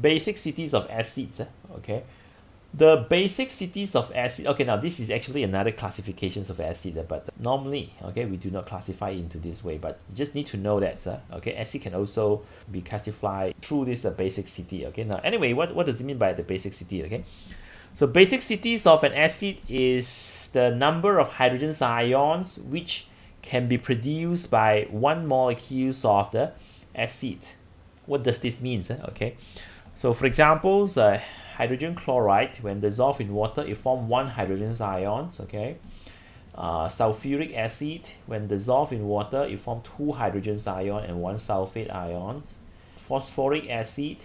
basicities of acids. Okay, the basicities of acid. Okay, now this is actually another classifications of acid, but normally, okay, we do not classify into this way. But you just need to know that, sir. Okay, acid can also be classified through this uh, basicity. Okay, now anyway, what what does it mean by the basicity? Okay, so basicities of an acid is the number of hydrogen ions which can be produced by one molecule of the acid. What does this mean? Okay, so for examples, uh, hydrogen chloride, when dissolved in water, it forms one hydrogen ions, okay? Uh, sulfuric acid, when dissolved in water, it forms two hydrogen ions and one sulfate ions. Phosphoric acid,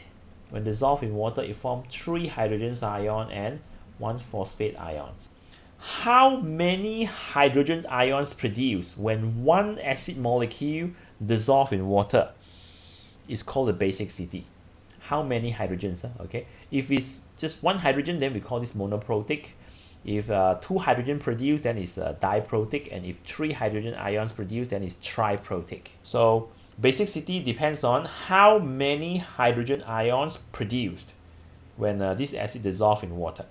when dissolved in water, it forms three hydrogen ions and one phosphate ions. How many hydrogen ions produced when one acid molecule dissolved in water is called the basicity how many hydrogens okay? If it's just one hydrogen then we call this monoprotic. If uh, two hydrogen produced then it's uh, diprotic. And if three hydrogen ions produced then it's triprotic. So basicity depends on how many hydrogen ions produced when uh, this acid dissolved in water.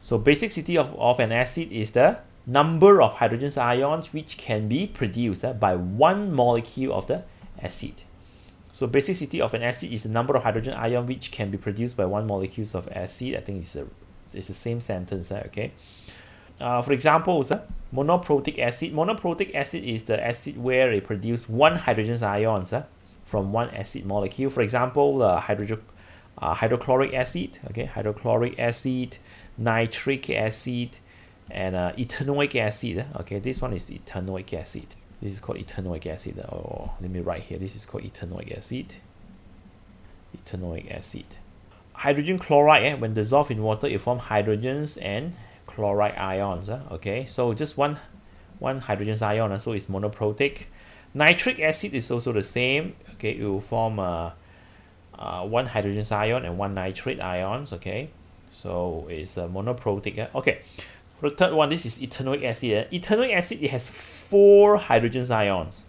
So basicity of, of an acid is the number of hydrogen ions which can be produced uh, by one molecule of the acid so basicity of an acid is the number of hydrogen ion which can be produced by one molecules of acid. I think it's a it's the same sentence, okay? Uh, for example, uh, monoprotic acid. Monoprotic acid is the acid where it produces one hydrogen ions uh, from one acid molecule. For example, uh, hydrogen, uh, hydrochloric acid, okay, hydrochloric acid, nitric acid, and uh, ethanoic acid. Okay, this one is ethanoic acid. This is called ethanoic acid. Or let me write here. This is called ethanoic acid. Ethanoic acid. Hydrogen chloride, eh, when dissolved in water, it forms hydrogens and chloride ions. Eh? Okay, so just one one hydrogen ion, eh? so it's monoprotic. Nitric acid is also the same. Okay, it will form uh, uh, one hydrogen ion and one nitrate ions. Okay, so it's a monoprotic. Eh? Okay, the third one, this is ethanoic acid. Eh? Ethanoic acid, it has four hydrogen ions.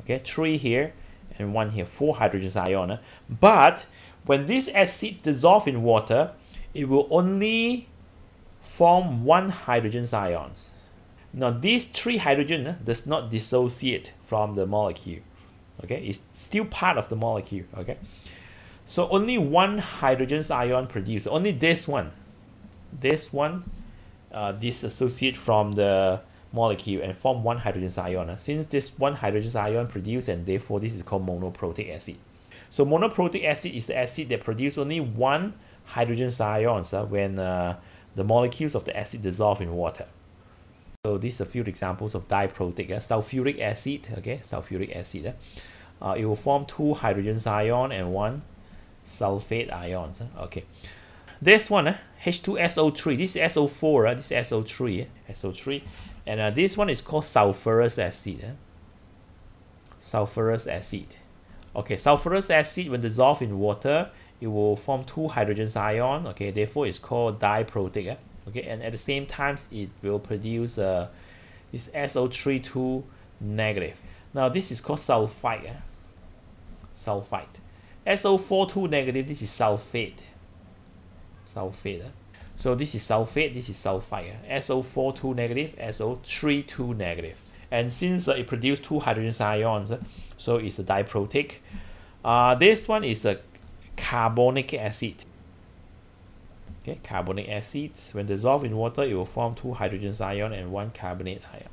Okay, three here and one here, four hydrogen ions. But when this acid dissolve in water, it will only form one hydrogen ions. Now this three hydrogen uh, does not dissociate from the molecule. Okay, it's still part of the molecule. Okay, so only one hydrogen ion produced. Only this one, this one, uh, dissociate from the molecule and form one hydrogen ion. Since this one hydrogen ion produced and therefore this is called monoprotic acid. So monoprotic acid is the acid that produces only one hydrogen ions uh, when uh, the molecules of the acid dissolve in water. So these are a few examples of diprotic. Uh, sulfuric acid, okay, sulfuric acid. Uh, uh, it will form two hydrogen ion and one sulfate ions. Uh, okay. This one, uh, H2SO3, this is SO4, uh, this is SO3, uh, SO3. And uh, this one is called sulfurous acid. Eh? Sulfurous acid. Okay, sulfurous acid when dissolved in water, it will form two hydrogen ion. Okay, therefore it's called diprotic. Eh? Okay, and at the same time, it will produce uh, this SO3 2 negative. Now this is called sulfite. Eh? Sulfite. SO4 2 negative. This is sulfate. Sulfate. Eh? So this is sulfate, this is sulfite. SO4 2 negative, SO3 2 negative. And since uh, it produces two hydrogen ions, uh, so it's a diprotic. Uh, this one is a carbonic acid. Okay, carbonic acids. When dissolved in water, it will form two hydrogen ion and one carbonate ion.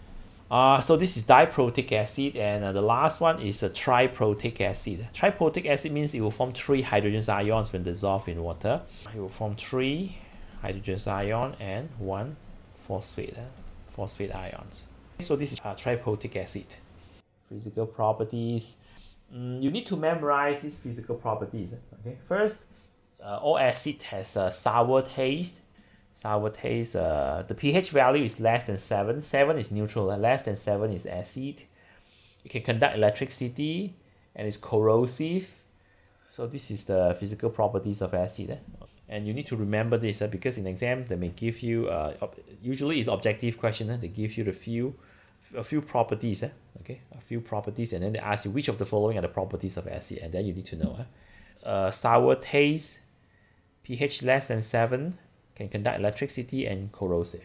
Uh, so this is diprotic acid and uh, the last one is a triprotic acid. Triprotic acid means it will form three hydrogen ions when dissolved in water. It will form three hydrogen ion and one phosphate uh, phosphate ions. So this is a triprotic acid. Physical properties. Mm, you need to memorize these physical properties. Okay, first, uh, all acid has a sour taste. Sour taste. Uh, the pH value is less than seven. Seven is neutral. Less than seven is acid. It can conduct electricity and it's corrosive. So this is the physical properties of acid. Eh? and you need to remember this uh, because in exam they may give you uh, usually it's objective question uh, they give you the few a few properties uh, okay a few properties and then they ask you which of the following are the properties of acid and then you need to know uh, uh sour taste pH less than 7 can conduct electricity and corrosive